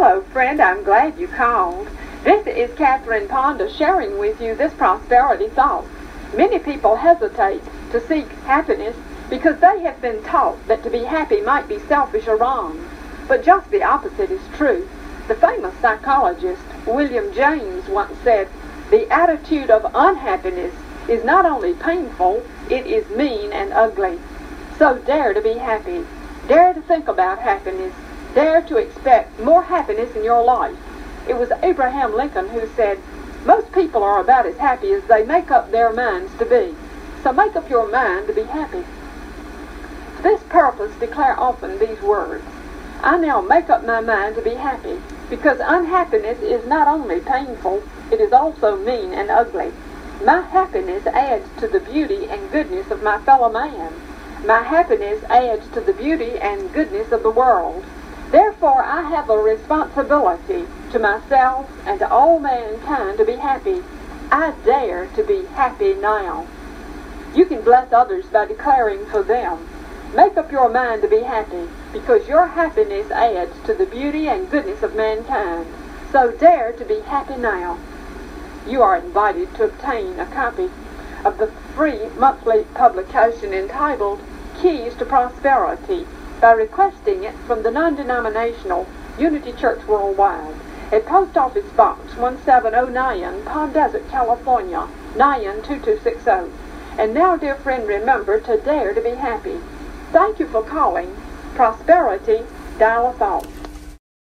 Hello, friend. I'm glad you called. This is Catherine Ponder sharing with you this prosperity thought. Many people hesitate to seek happiness because they have been taught that to be happy might be selfish or wrong. But just the opposite is true. The famous psychologist William James once said, the attitude of unhappiness is not only painful, it is mean and ugly. So dare to be happy. Dare to think about happiness. Dare to expect more happiness in your life. It was Abraham Lincoln who said, most people are about as happy as they make up their minds to be. So make up your mind to be happy. For this purpose declare often these words. I now make up my mind to be happy, because unhappiness is not only painful, it is also mean and ugly. My happiness adds to the beauty and goodness of my fellow man. My happiness adds to the beauty and goodness of the world. Therefore, I have a responsibility to myself and to all mankind to be happy. I dare to be happy now. You can bless others by declaring for them. Make up your mind to be happy, because your happiness adds to the beauty and goodness of mankind. So dare to be happy now. You are invited to obtain a copy of the free monthly publication entitled Keys to Prosperity by requesting it from the non-denominational Unity Church Worldwide at Post Office Box 1709, Palm Desert, California, 92260. And now, dear friend, remember to dare to be happy. Thank you for calling Prosperity Thought.